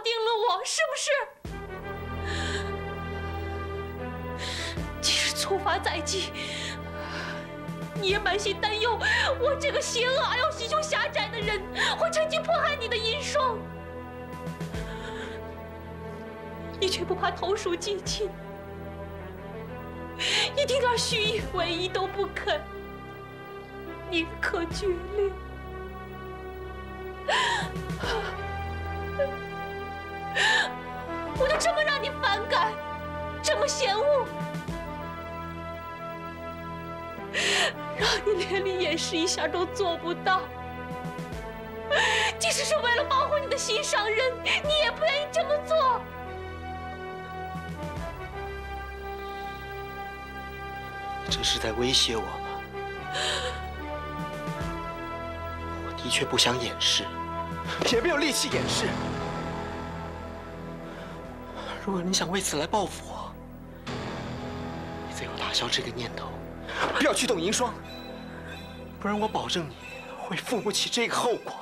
定了我，是不是？即使处罚在即，你也满心担忧我这个邪恶而又心胸狭窄的人会趁机迫害你的银霜，你却不怕投鼠忌器，一丁点虚以为义都不肯，宁可决裂。嫌恶，让你连你掩饰一下都做不到。即使是为了保护你的心上人，你也不愿意这么做。你这是在威胁我吗？我的确不想掩饰，也没有力气掩饰。如果你想为此来报复我，打消这个念头，不要去动银霜，不然我保证你会负不起这个后果。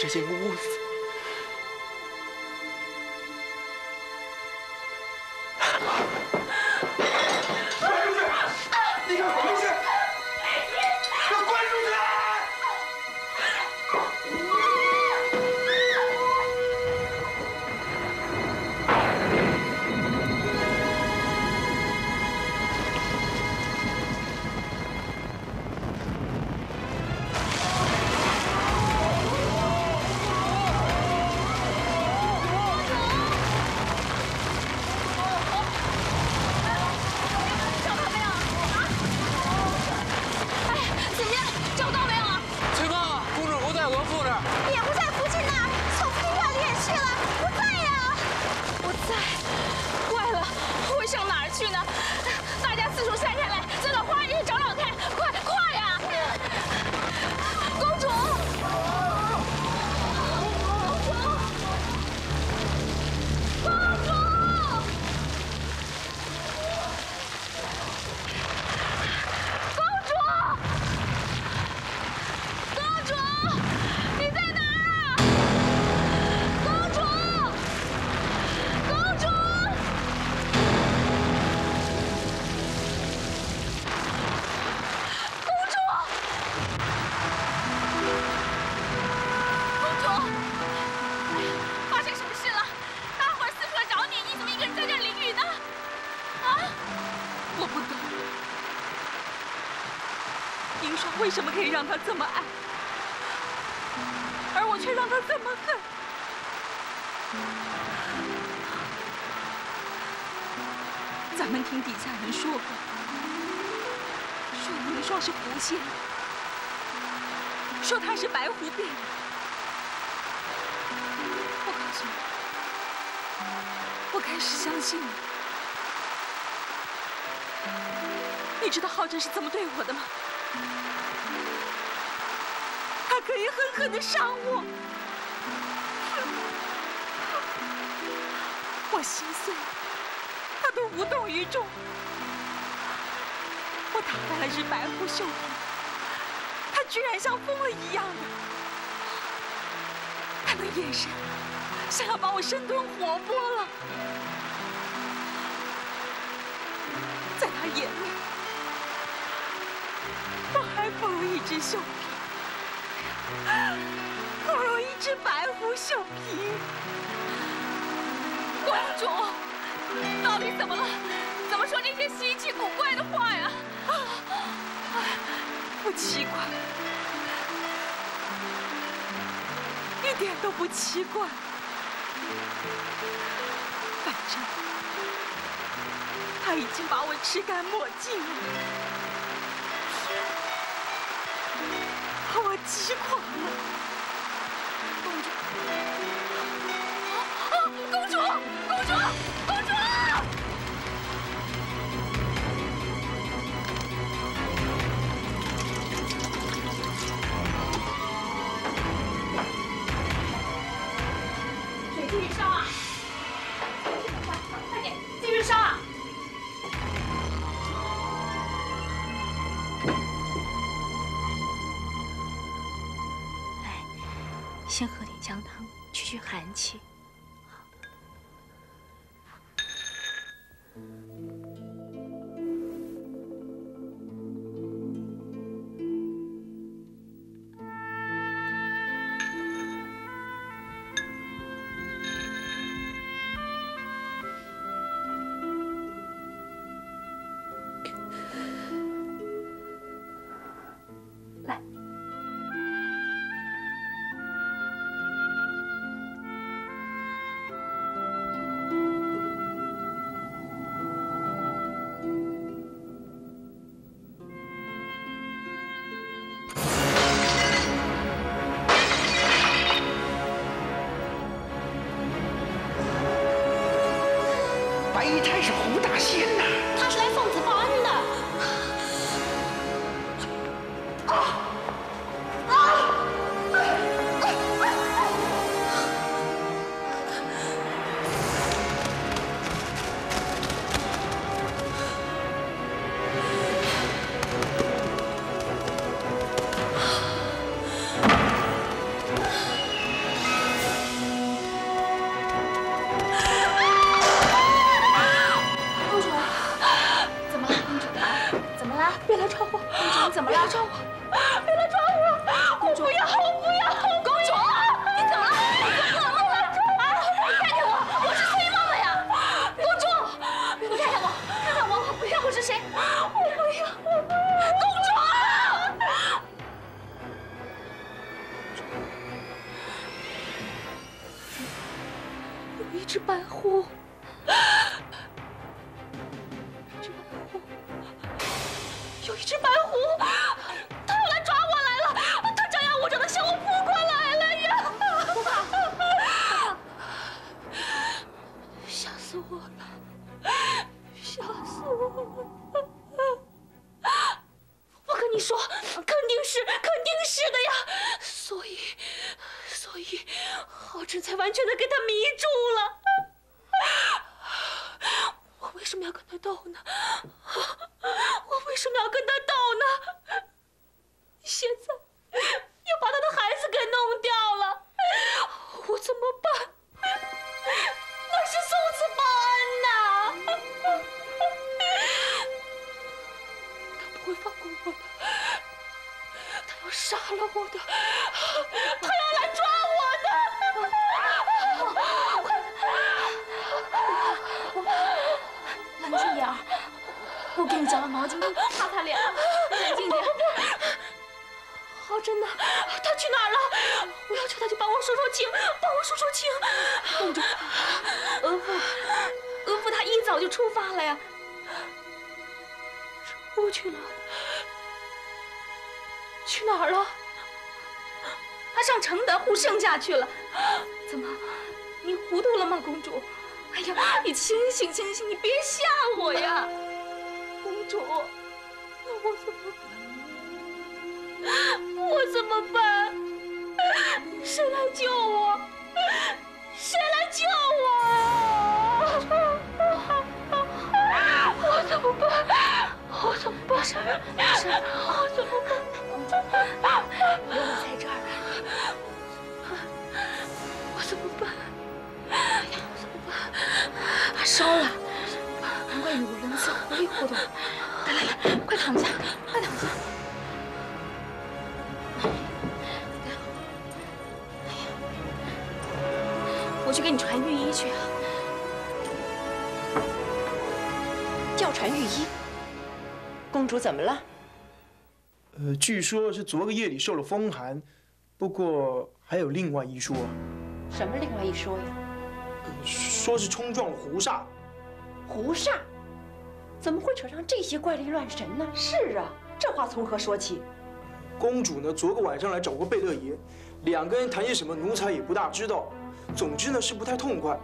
这间屋子！可以让他这么爱，而我却让他这么恨。咱们听底下人说过，说银霜是狐仙，说他是白狐变的。我告诉你，我开始相信了。你知道浩真是怎么对我的吗？他可以狠狠的伤我，我心碎，他都无动于衷。我打败了只白狐秀萍，他居然像疯了一样的，他的眼神像要把我生吞活剥了，在他眼里。我还不如一只绣 不如一只白狐绣皮。公主，到底怎么了？怎么说这些稀奇古怪的话呀？啊 不奇怪，一点都不奇怪。反正他已经把我吃干抹净了。击垮了。先喝点姜汤，去去寒气。呼出去了，去哪儿了？他上承德护圣家去了。怎么，你糊涂了吗，公主？哎呀，你清醒清醒，你别吓我呀，公主，那我怎么办？我怎么办？谁来救我？谁来救我？怎么办？没事，我怎么办？有我在这儿，我怎么办？哎呀，我怎么办？发烧了，难怪语无伦次，糊里糊涂。来来来，快躺下，快躺下。我去给你传御医去啊！叫传御医。公主怎么了？呃，据说是昨个夜里受了风寒，不过还有另外一说。什么另外一说呀？说是冲撞了胡煞。胡煞？怎么会扯上这些怪力乱神呢？是啊，这话从何说起？公主呢，昨个晚上来找过贝勒爷，两个人谈些什么，奴才也不大知道。总之呢，是不太痛快，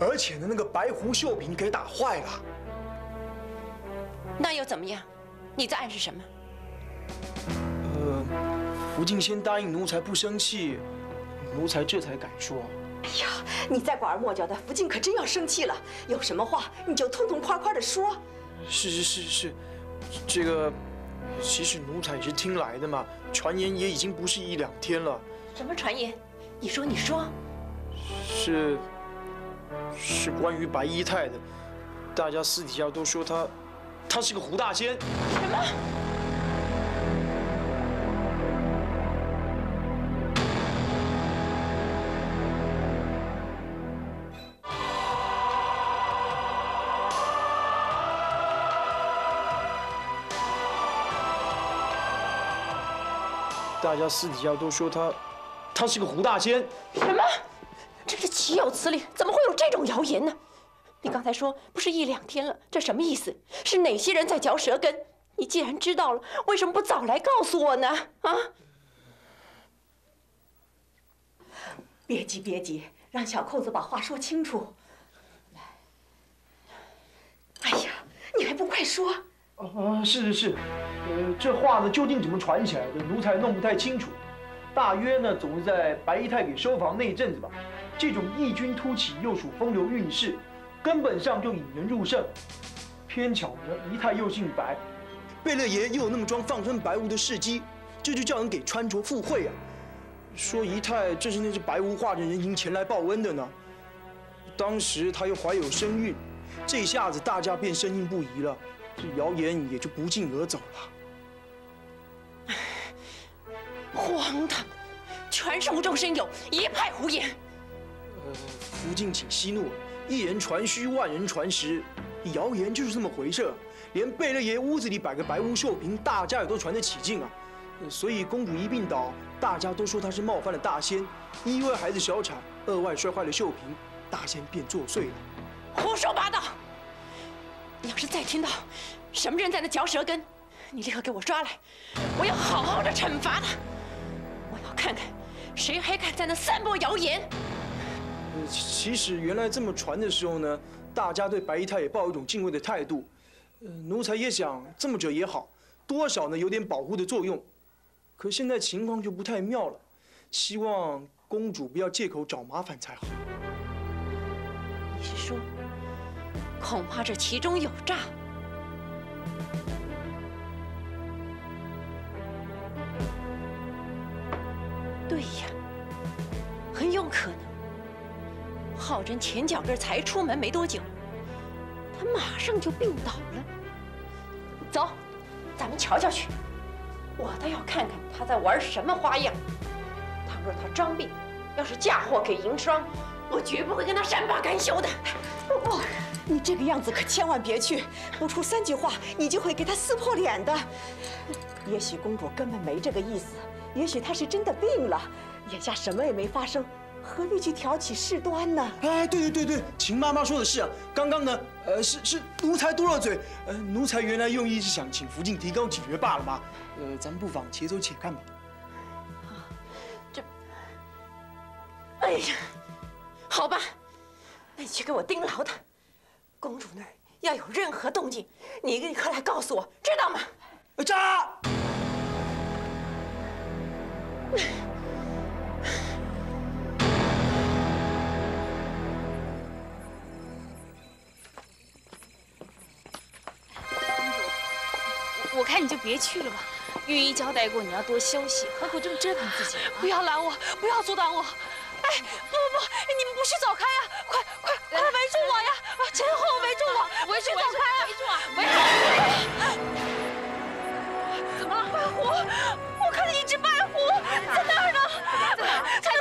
而且呢，那个白狐绣品给打坏了。那又怎么样？你在暗示什么？呃，福晋先答应奴才不生气，奴才这才敢说。哎呀，你再拐弯抹角的，福晋可真要生气了。有什么话你就痛痛快快的说。是是是是，这个其实奴才也是听来的嘛，传言也已经不是一两天了。什么传言？你说你说。是，是关于白姨太的，大家私底下都说她，她是个胡大仙。什么？大家私底下都说他，他是个胡大仙。什么？真是岂有此理！怎么会有这种谣言呢？你刚才说不是一两天了，这什么意思？是哪些人在嚼舌根？你既然知道了，为什么不早来告诉我呢？啊！别急，别急，让小扣子把话说清楚。来，哎呀，你还不快说！啊，是是是，呃，这话呢究竟怎么传起来的，奴才弄不太清楚。大约呢，总是在白姨太给收房那一阵子吧。这种异军突起又属风流韵事，根本上就引人入胜。偏巧呢，姨太又姓白，贝勒爷又有那么桩放生白狐的事迹，这就叫人给穿着附会啊。说姨太正是那只白狐化成人形前来报恩的呢。当时她又怀有身孕，这下子大家便深信不疑了，这谣言也就不胫而走了。荒唐，全是无中生有，一派胡言。呃，福晋请息怒，一人传虚，万人传实，谣言就是这么回事。连贝勒爷屋子里摆个白屋绣屏，大家也都传得起劲啊。所以公主一病倒，大家都说她是冒犯了大仙，一为孩子小产，二外摔坏了绣屏，大仙便作祟了。胡说八道！你要是再听到什么人在那嚼舌根，你立刻给我抓来，我要好好的惩罚他。我要看看谁还敢在那散播谣言。其实原来这么传的时候呢，大家对白姨太也抱有一种敬畏的态度。奴才也想这么着也好，多少呢有点保护的作用。可现在情况就不太妙了，希望公主不要借口找麻烦才好。你是说，恐怕这其中有诈？对呀，很有可能。浩真前脚跟才出门没多久，他马上就病倒了。走，咱们瞧瞧去。我倒要看看他在玩什么花样。倘若他装病，要是嫁祸给银霜，我绝不会跟他善罢甘休的。不不，你这个样子可千万别去，不出三句话，你就会给他撕破脸的。也许公主根本没这个意思，也许她是真的病了，眼下什么也没发生，何必去挑起事端呢？哎，对对对对，秦妈妈说的是啊，刚刚呢，呃，是是奴才多了嘴，呃，奴才原来用意是想请福晋提高警觉罢了嘛，呃，咱们不妨且走且看吧。这，哎呀，好吧，那你去给我盯牢他。公主那儿要有任何动静，你立刻来告诉我，知道吗？扎！我看你就别去了吧。御医交代过你要多休息，何苦这么折腾自己？不要拦我，不要阻挡我！哎，不不不，你们不许走开呀！快快快围住我呀！啊前后围住我，围住走开啊！围住啊！围住！怎么了？白狐，我看见一只白狐，在那儿呢，在那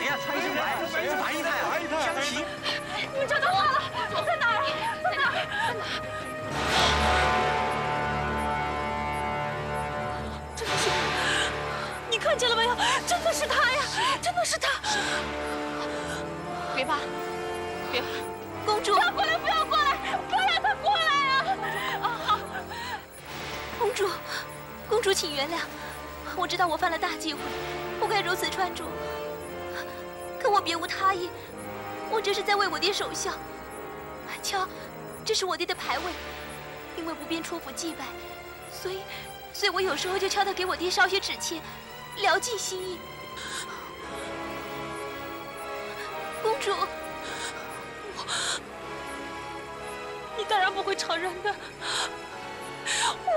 谁呀？穿新白，谁呀？白姨太，白姨太，江琪。你们找到我了？在哪儿？在哪儿？在哪儿？真的是！你看见了没有？真的是他呀！真的是他！别怕，别怕，公主，不要过来！不要过来！不要让他过来啊！啊好。公主，公主，请原谅，我知道我犯了大忌讳，不该如此穿着。我别无他意，我这是在为我爹守孝。瞧，这是我爹的牌位，因为不便出府祭拜，所以，所以我有时候就敲它给我爹烧些纸钱，聊尽心意。公主，我你当然不会承认的。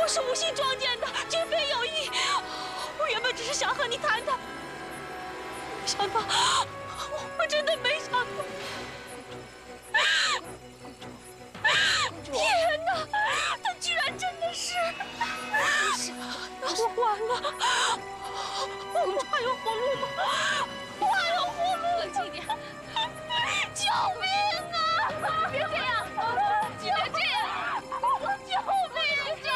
我是无心撞见的，绝非有意。我原本只是想和你谈谈，没想到，我真的没想到。天哪，他居然真的是！那我完了。公主还有活路吗？我还有活路！冷静点。救命啊！别这样，你别这样！救命啊！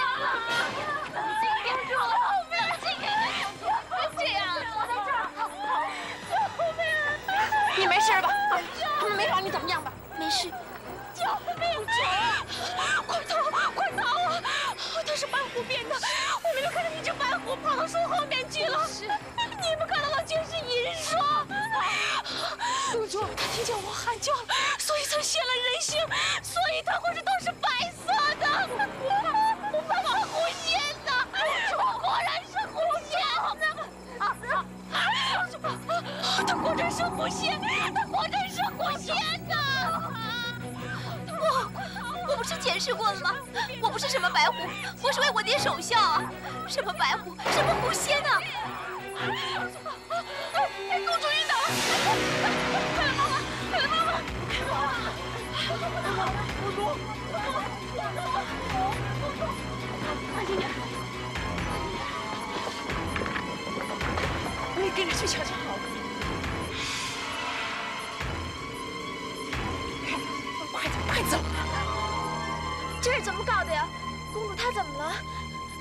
怎么样吧？没事。救命！快逃！快逃啊！他是白虎变的，我明明看到一只白虎跑到树后面去了。是，你们看到的全是银霜。公主，他听见我喊叫，所以才现了人形，所以他浑身都是白色的。我白狐仙的，果然是狐仙啊。啊啊！他果真是狐仙，他果真是狐仙是解释过了吗？我不是什么白狐，我是为我爹守孝啊！什么白狐，什么狐仙啊！公主晕倒了！快来帮忙！快来帮忙！公主，公主，公主，公主快点点！我也跟着去瞧瞧好了。快走，快走！这是怎么搞的呀？公主她怎么了？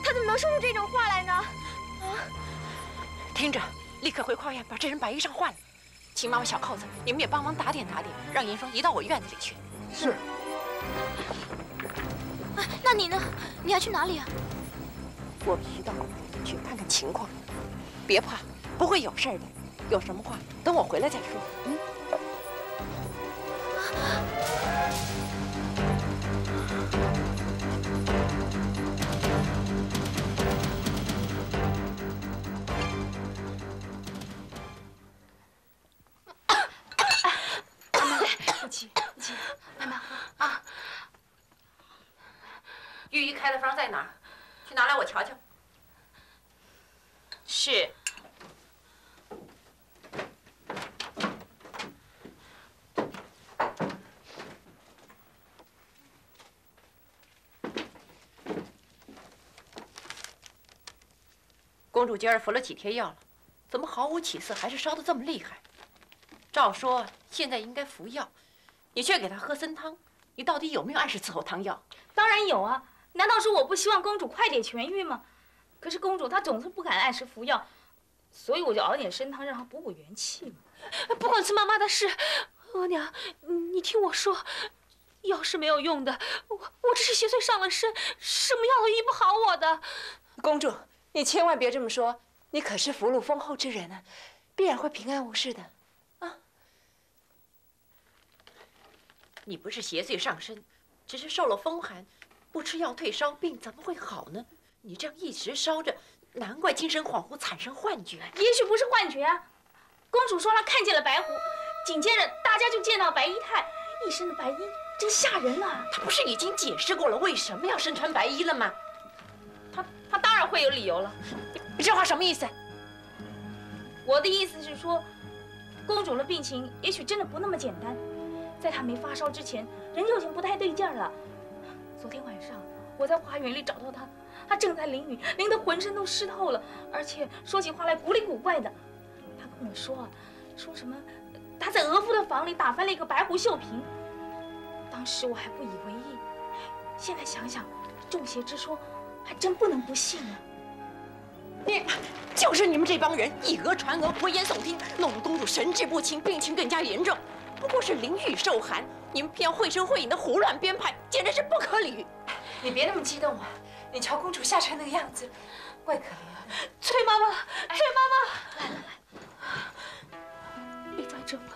她怎么能说出这种话来呢？啊！听着，立刻回花园把这身白衣裳换了。秦妈妈、小扣子，你们也帮忙打点打点，让银霜移到我院子里去。是。哎，那你呢？你要去哪里啊？我必须到去看看情况。别怕，不会有事的。有什么话等我回来再说。嗯。不开的方在哪儿？去拿来我瞧瞧。是。公主今儿服了几天药了，怎么毫无起色，还是烧得这么厉害？照说现在应该服药，你却给她喝参汤，你到底有没有按时伺候汤药？当然有啊，难道是我不希望公主快点痊愈吗？可是公主她总是不敢按时服药，所以我就熬点参汤让她补补元气嘛。不管是妈妈的事，额娘，你听我说，药是没有用的，我我只是邪祟上了身，什么药都医不好我的。公主，你千万别这么说，你可是福禄丰厚之人啊，必然会平安无事的。啊，你不是邪祟上身，只是受了风寒，不吃药退烧，病怎么会好呢？你这样一直烧着，难怪精神恍惚，产生幻觉。也许不是幻觉啊。公主说她看见了白狐，紧接着大家就见到白衣太，一身的白衣，真吓人啊！她不是已经解释过了为什么要身穿白衣了吗？她她当然会有理由了。你这话什么意思？我的意思是说，公主的病情也许真的不那么简单，在她没发烧之前，人就已经不太对劲了。昨天晚上我在花园里找到他，他正在淋雨，淋得浑身都湿透了，而且说起话来古里古怪的。他跟我说，说什么他在额夫的房里打翻了一个白狐绣瓶。当时我还不以为意，现在想想，中邪之说还真不能不信啊！你就是你们这帮人以讹传讹、危言耸听，弄得公主神志不清，病情更加严重。不过是淋雨受寒，你们偏要绘声绘影的胡乱编排，简直是不可理喻！你别那么激动啊！你瞧公主吓成那个样子，怪可怜。崔妈妈，崔妈妈，来来来。别再争了，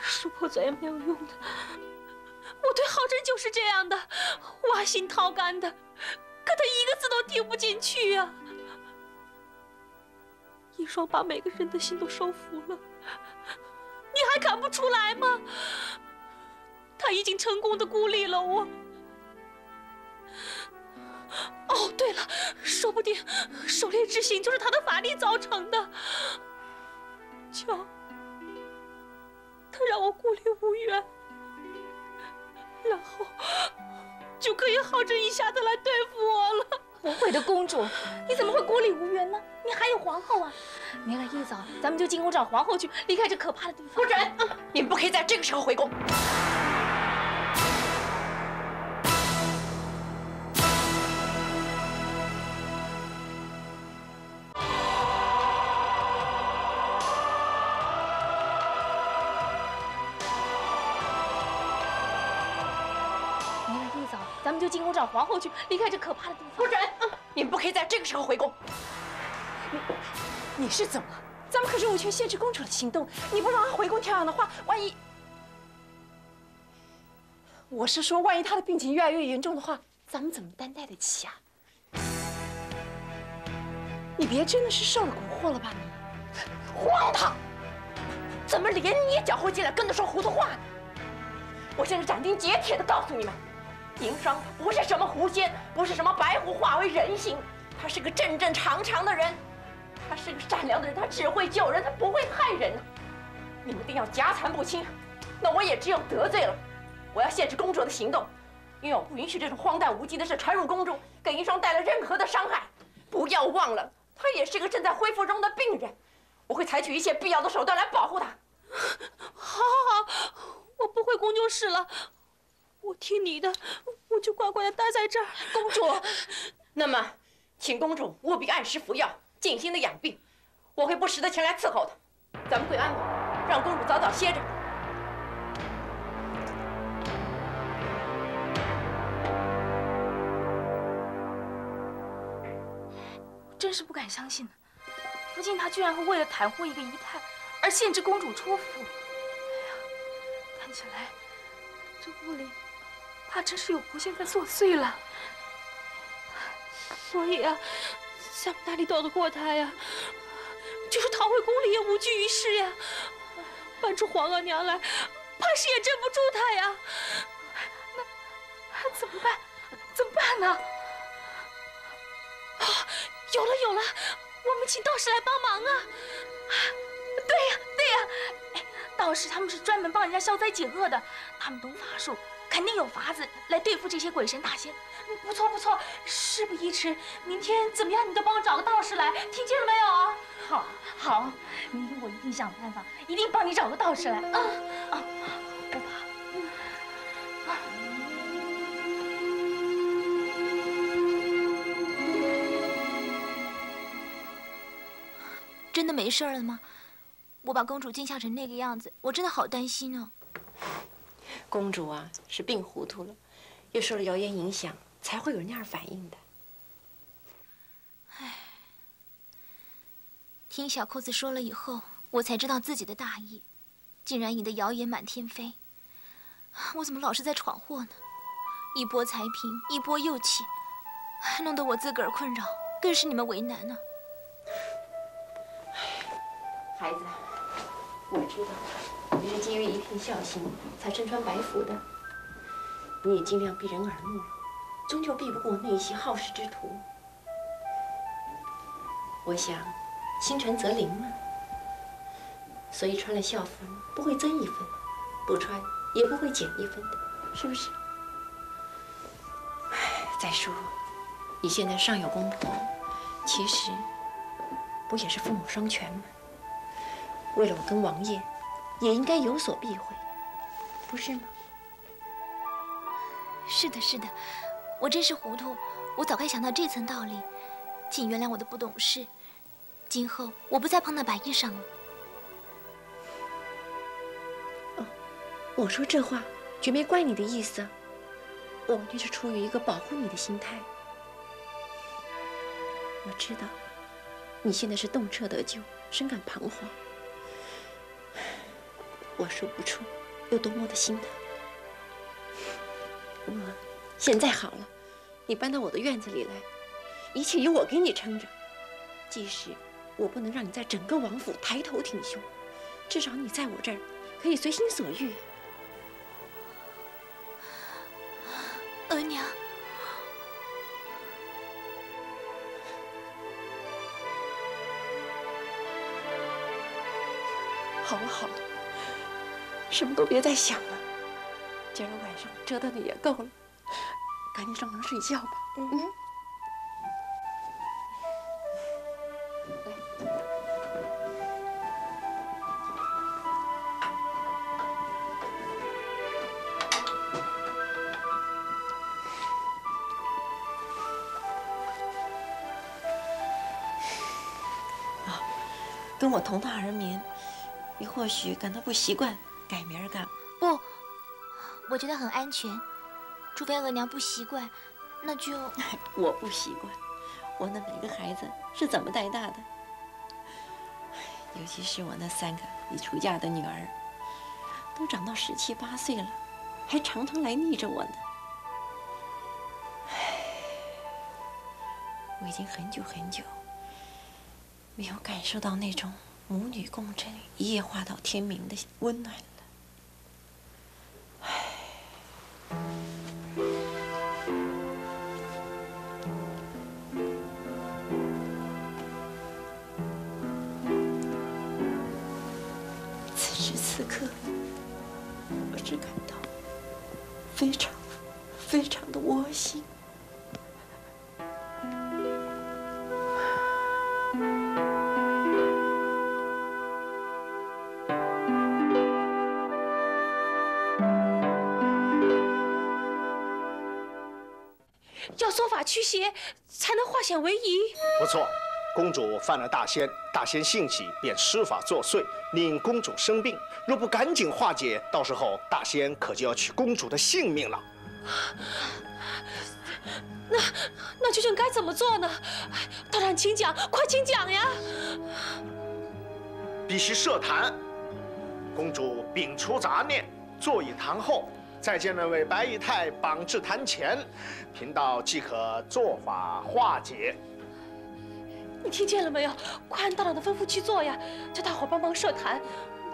说破嘴也没有用的。我对浩真就是这样的，挖心掏肝的，可他一个字都听不进去呀。一双把每个人的心都收服了，你还看不出来吗？他已经成功的孤立了我。哦，对了，说不定狩猎之心就是他的法力造成的。瞧。他让我孤立无援，然后就可以好这一下子来对付我了。不会的，公主，你怎么会孤立无援呢？你还有皇后啊！明儿一早，咱们就进宫找皇后去，离开这可怕的地方。不准！你们不可以在这个时候回宫。明儿一早咱们就进宫找皇后去，离开这可怕的地方。不准！你们不可以在这个时候回宫。你是怎么了？咱们可是无权限制公主的行动。你不让她回宫调养的话，万一……我是说，万一她的病情越来越严重的话，咱们怎么担待得起啊？你别真的是受了蛊惑了吧？你荒唐！怎么连你也搅和进来，跟着说糊涂话呢？我现在斩钉截铁的告诉你们。银霜不是什么狐仙，不是什么白狐化为人形，他是个正正常常的人，他是个善良的人，他只会救人，他不会害人。你们定要家残不清，那我也只有得罪了。我要限制公主的行动，因为我不允许这种荒诞无稽的事传入宫中，给银霜带来任何的伤害。不要忘了，她也是个正在恢复中的病人，我会采取一切必要的手段来保护她。好，好，好，我不回宫就是了。我听你的，我就乖乖的待在这儿。公主，那么，请公主务必按时服药，静心的养病，我会不时的前来伺候她。咱们跪安吧，让公主早早歇着。真是不敢相信，福晋他居然会为了袒护一个姨太而限制公主出府。哎呀，看起来这屋里……怕真是有狐仙在作祟了，所以啊，咱们哪里斗得过他呀？就是逃回宫里也无济于事呀。搬出皇额娘来，怕是也镇不住他呀。那怎么办？怎么办呢？啊，有了有了，我们请道士来帮忙啊！对呀对呀，哎道士他们是专门帮人家消灾解厄的，他们懂法术。肯定有法子来对付这些鬼神大仙。不错不错，事不宜迟，明天怎么样？你都帮我找个道士来，听见了没有？好，好，明天我一定想办法，一定帮你找个道士来。啊啊，不怕。真的没事了吗？我把公主惊吓成那个样子，我真的好担心啊。公主啊，是病糊涂了，又受了谣言影响，才会有那样反应的。唉，听小扣子说了以后，我才知道自己的大意，竟然引得谣言满天飞。我怎么老是在闯祸呢？一波才平，一波又起，弄得我自个儿困扰，更是你们为难呢。孩子，我知道基于一片孝心才身穿白服的，你也尽量避人耳目，终究避不过那一些好事之徒。我想，心诚则灵嘛，所以穿了孝服不会增一分，不穿也不会减一分的，是不是？哎，再说，你现在上有公婆，其实不也是父母双全吗？为了我跟王爷，也应该有所避讳，不是吗？是的，是的，我真是糊涂，我早该想到这层道理，请原谅我的不懂事。今后我不再碰那白衣裳了。哦，我说这话绝没怪你的意思，我完全是出于一个保护你的心态。我知道你现在是动辄得咎，深感彷徨。我说不出有多么的心疼。我现在好了，你搬到我的院子里来，一切由我给你撑着。即使我不能让你在整个王府抬头挺胸，至少你在我这儿可以随心所欲。额娘，好了好了。什么都别再想了，今儿晚上折腾的也够了，赶紧上床睡觉吧。嗯。啊，跟我同榻而眠，你或许感到不习惯。改名儿干不？我觉得很安全，除非额娘不习惯，那就 我不习惯。我那每个孩子是怎么带大的？尤其是我那三个已出嫁的女儿，都长到十七八岁了，还常常来腻着我呢。我已经很久很久没有感受到那种母女共枕一夜话到天明的温暖了。主犯了大仙，大仙兴起便施法作祟，令公主生病。若不赶紧化解，到时候大仙可就要取公主的性命了。那那究竟该怎么做呢？道长，请讲，快请讲呀！必须设坛，公主摒除杂念，坐以坛后。再见那位白姨太绑至坛前，贫道即可做法化解。你听见了没有？快按道长的吩咐去做呀！叫大伙帮忙设坛，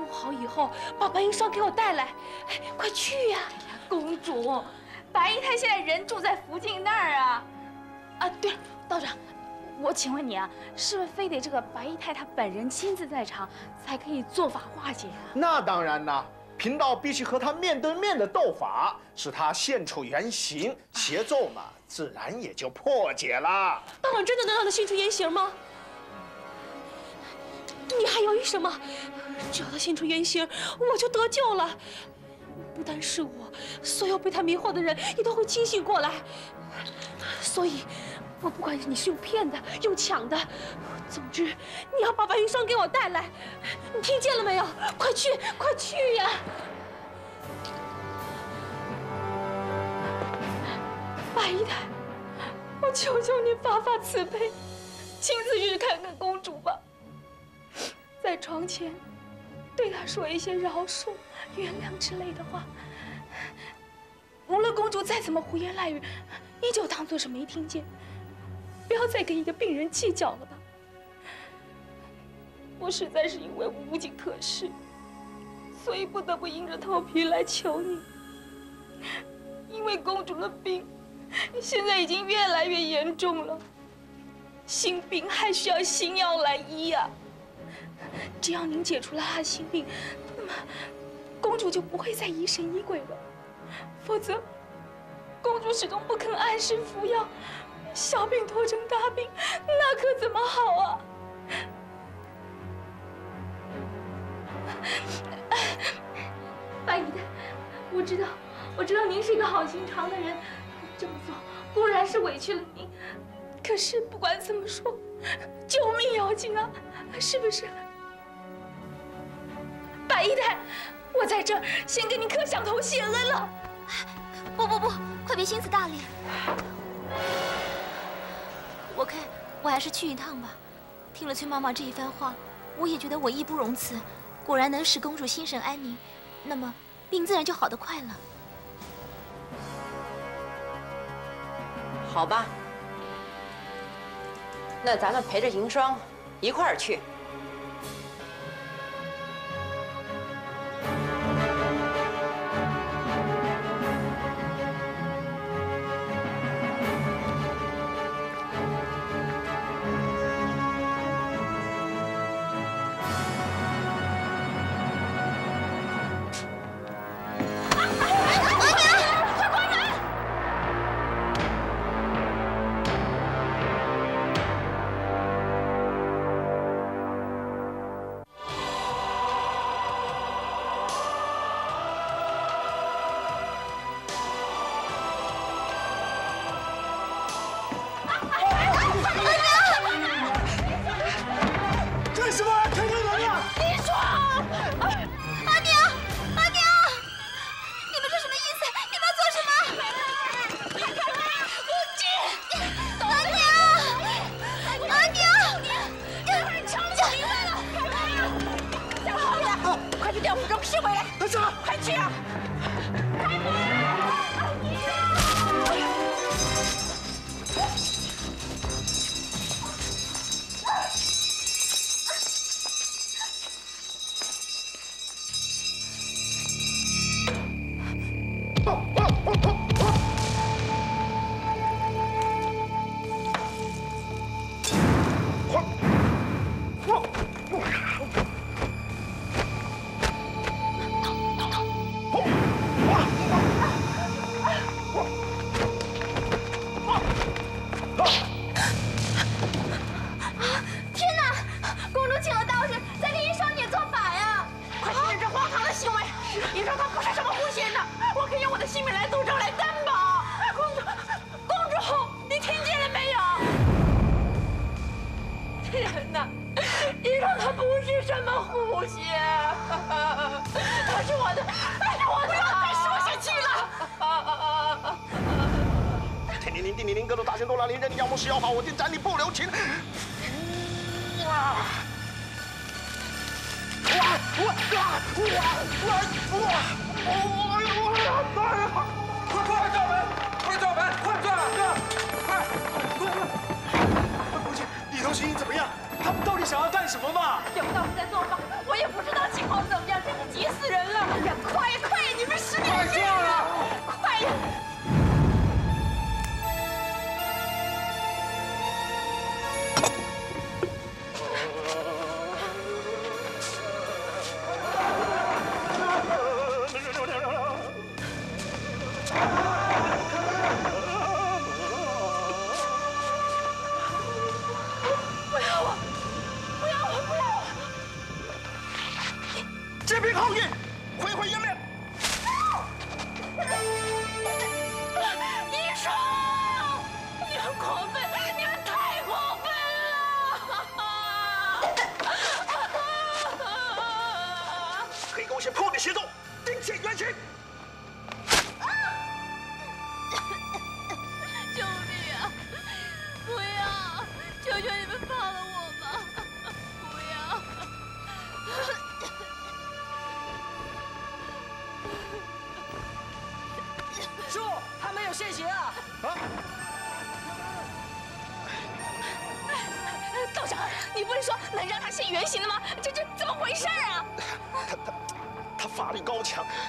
弄好以后把白银霜给我带来。哎，快去呀！公主，白姨太现在人住在福晋那儿啊。啊，对了，道长，我请问你啊，是不是非得这个白姨太她本人亲自在场，才可以做法化解啊？那当然啦。贫道必须和她面对面的斗法，使她现出原形，邪咒嘛，自然也就破解了。大王真的能让他现出原形吗？你还犹豫什么？只要他现出原形，我就得救了。不单是我，所有被他迷惑的人也都会清醒过来。所以，我不管你是用骗的，用抢的，总之你要把白云霜给我带来。你听见了没有？快去，快去呀！白姨太，我求求你发发慈悲，亲自去看看公主吧。在床前，对她说一些饶恕、原谅之类的话。无论公主再怎么胡言乱语，依旧当做是没听见。不要再跟一个病人计较了吧。我实在是因为无计可施，所以不得不硬着头皮来求你。因为公主的病现在已经越来越严重了，心病还需要心药来医呀。只要您解除了心病，那么公主就不会再疑神疑鬼了。否则，公主始终不肯按时服药，小病拖成大病，那可怎么好啊？白姨太，我知道，我知道您是一个好心肠的人，这么做固然是委屈了您，可是不管怎么说，救命要紧啊，是不是？白姨太，我在这儿先给你磕响头谢恩了。不不不，快别心思大了。我看我还是去一趟吧。听了崔妈妈这一番话，我也觉得我义不容辞。果然能使公主心神安宁，那么病自然就好得快了。好吧，那咱们陪着银霜一块儿去。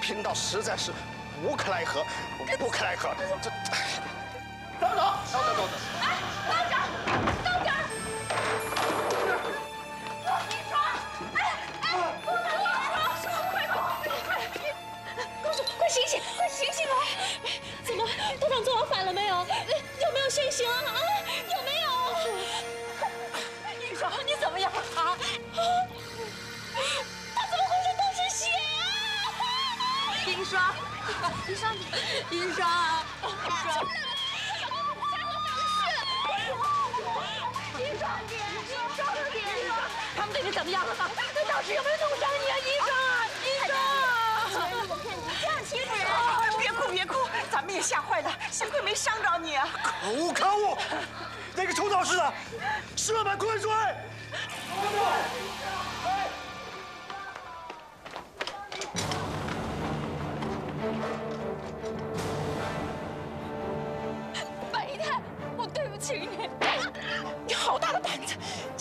贫道实在是无可奈何，无可奈何。这等等，等等，等等。哎，道长，道长，你说，哎哎，快快快，公主，快醒醒，快醒醒啊！怎么，道长做完反了没有？有没有现形啊？啊，有没有？你怎么样啊？医生，医生。医生，医生，医生，他们对你怎么样了？那道士有没有弄伤你啊？医生啊，医生！我骗你这样欺负人，别哭别哭，咱们也吓坏了，幸亏没伤着你啊！可恶可恶！那个臭道士呢？射满昆水！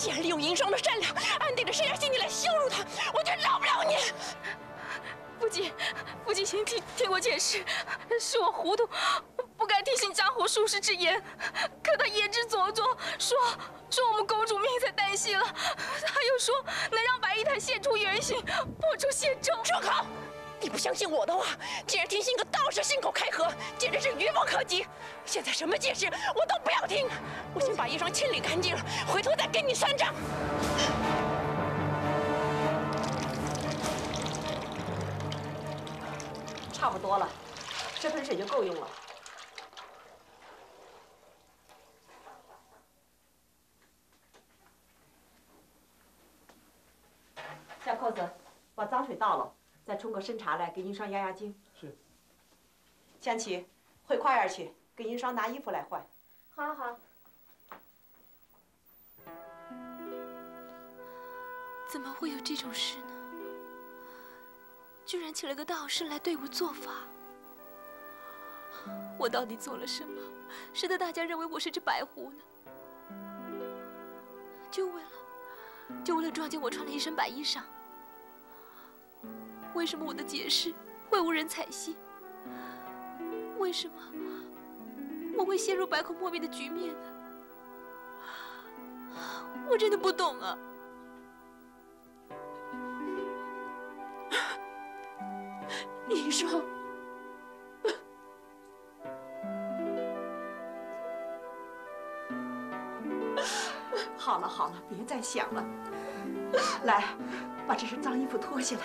子！竟然利用银霜的善良，暗地里设下心计来羞辱他，我就饶不了你！父亲，父亲，请听听我解释，是我糊涂，不该听信江湖术士之言。可他言之凿凿，说说我们公主命在旦夕了，他又说能让白衣太现出原形，破除仙咒。住口！你不相信我的话，竟然听信个道士信口开河，简直是愚不可及！现在什么解释我都不要听，我先把衣裳清理干净了，回头再跟你算账。差不多了，这盆水就够用了。小扣子，把脏水倒了，再冲个参茶来给银霜压压惊。是。香琪，回跨院去给银霜拿衣服来换。好好。怎么会有这种事呢？居然请了个道士来对我做法，我到底做了什么，使得大家认为我是只白狐呢？就为了，就为了撞见我穿了一身白衣裳。为什么我的解释会无人采信？为什么我会陷入百口莫辩的局面呢？我真的不懂啊！你说，好了好了，别再想了。来，把这身脏衣服脱下来。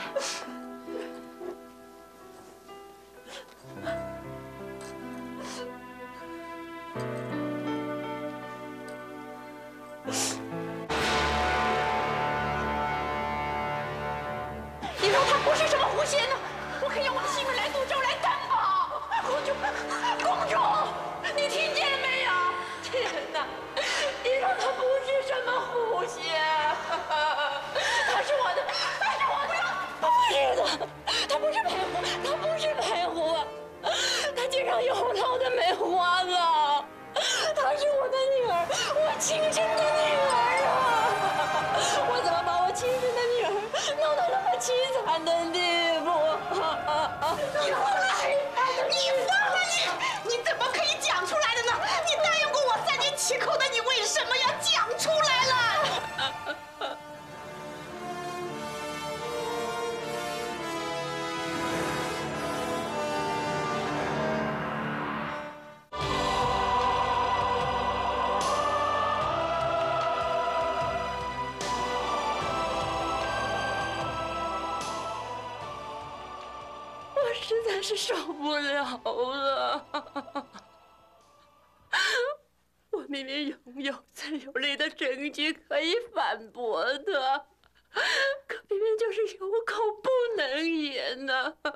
实在是受不了了。我明明拥有最有力的证据可以反驳他，可偏偏就是有口不能言呢。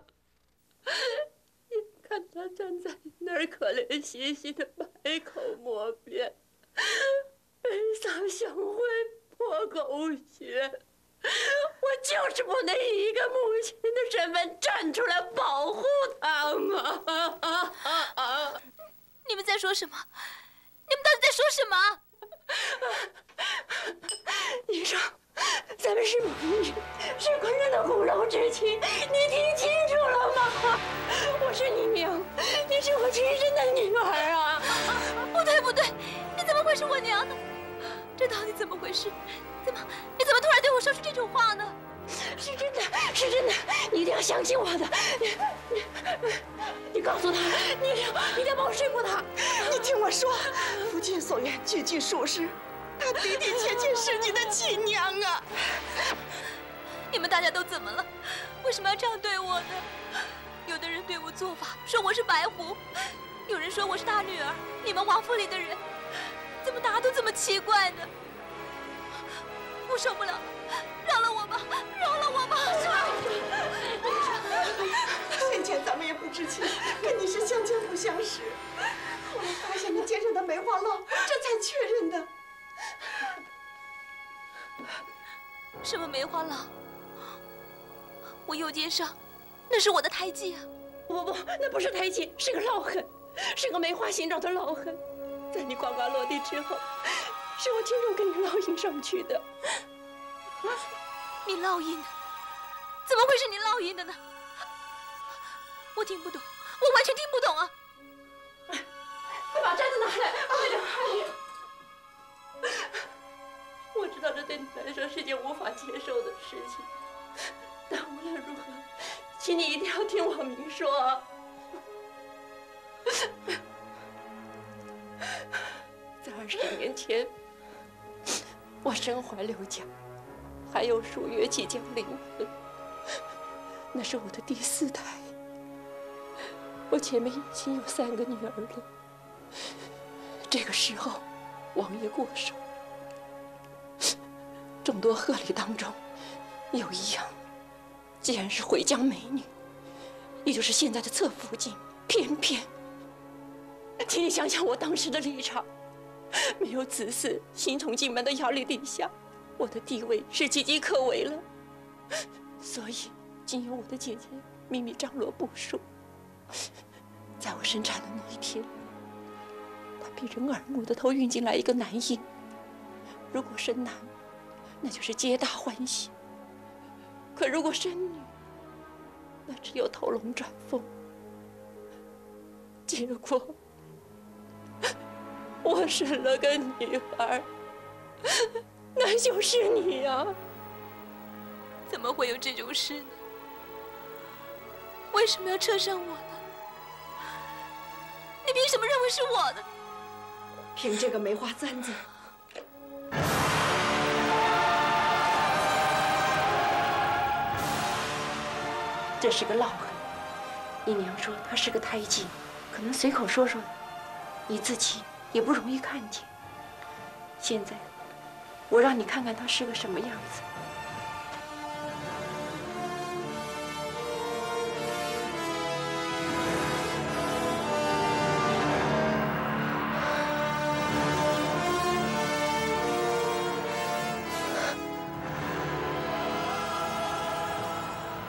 眼看他站在那儿可怜兮兮的百口莫辩，悲伤像会破狗血。我就是不能以一个母亲的身份站出来保护他吗？你们在说什么？你们到底在说什么？你说，咱们是母女，是昆人的骨肉之亲，你听清楚了吗？我是你娘，你是我亲生的女儿啊！不对不对，你怎么会是我娘呢？这到底怎么回事？怎么？你怎么突然对我说出这种话呢？是真的，是真的，你一定要相信我的。你你你告诉他，你你一定要帮我说服他。你听我说，夫君所言句句属实，他的的确确是你的亲娘啊！你们大家都怎么了？为什么要这样对我呢？有的人对我做法说我是白狐，有人说我是大女儿，你们王府里的人怎么大家都这么奇怪呢？我受不了了，饶了我吧，饶了我吧！先前咱们也不知情，跟你是相见不相识，后来发现你肩上的梅花烙，这才确认的。什么梅花烙？我右肩上，那是我的胎记啊！不不不，那不是胎记，是个烙痕，是个梅花形状的烙痕，在你呱呱落地之后。是我亲手给你烙印上去的。你烙印的？怎么会是你烙印的呢？我听不懂，我完全听不懂啊！快把簪子拿来，快点，快点！我知道这对你来说是件无法接受的事情，但无论如何，请你一定要听我明说。在二十年前。我身怀六甲，还有数月即将临盆，那是我的第四胎。我前面已经有三个女儿了。这个时候，王爷过寿，众多贺礼当中，有一样，既然是回疆美女，也就是现在的侧福晋，偏偏，请你想想我当时的立场。没有子嗣新从进门的压力底下，我的地位是岌岌可危了。所以，经由我的姐姐秘密张罗部署，在我生产的那一天，她避人耳目的偷运进来一个男婴。如果生男，那就是皆大欢喜；可如果生女，那只有投龙转凤。结果。我生了个女儿，那就是你呀！怎么会有这种事呢？为什么要扯上我呢？你凭什么认为是我的？凭这个梅花簪子，这是个烙痕。你娘说它是个胎记，可能随口说说，你自己。也不容易看见。现在，我让你看看他是个什么样子。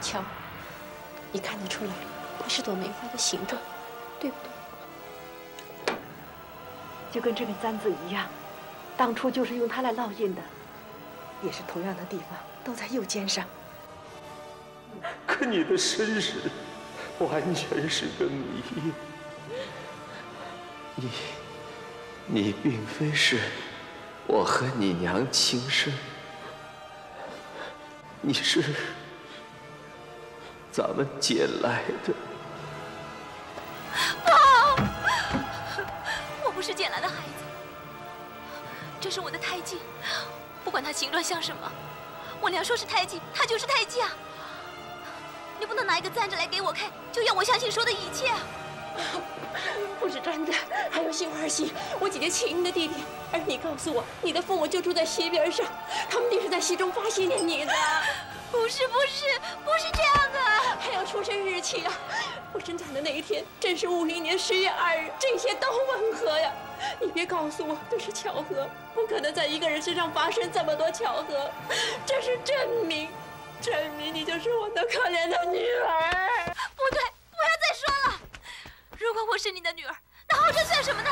瞧，你看得出来，它是朵梅花的形状，对不对？就跟这个簪子一样，当初就是用它来烙印的，也是同样的地方，都在右肩上。可你的身世完全是个谜。你，你并非是我和你娘亲生，你是咱们捡来的。这是我的胎记，不管他形状像什么，我娘说是胎记，他就是胎记啊！你不能拿一个簪子来给我看，就要我相信说的一切啊！不是簪子，还有杏花溪，我姐姐秦英的弟弟。而你告诉我，你的父母就住在溪边上，他们定是在溪中发现你的。不是不是不是这样的，还有出生日期啊！我生产的那一天正是五一年十月二日，这些都吻合呀！你别告诉我这是巧合，不可能在一个人身上发生这么多巧合，这是证明，证明你就是我的可怜的女儿。不对，不要再说了。如果我是你的女儿，那后这算什么呢？